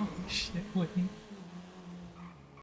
oh shit, Whitney.